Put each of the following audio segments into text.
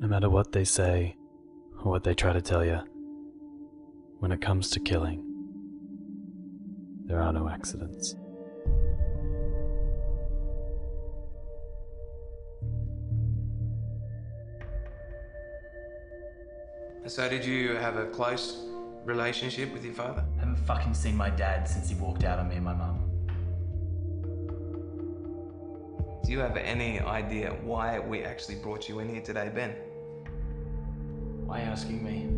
No matter what they say, or what they try to tell you, when it comes to killing, there are no accidents. So, did you have a close relationship with your father? Haven't fucking seen my dad since he walked out on me and my mum. Do you have any idea why we actually brought you in here today, Ben? Why asking me?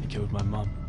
He killed my mum.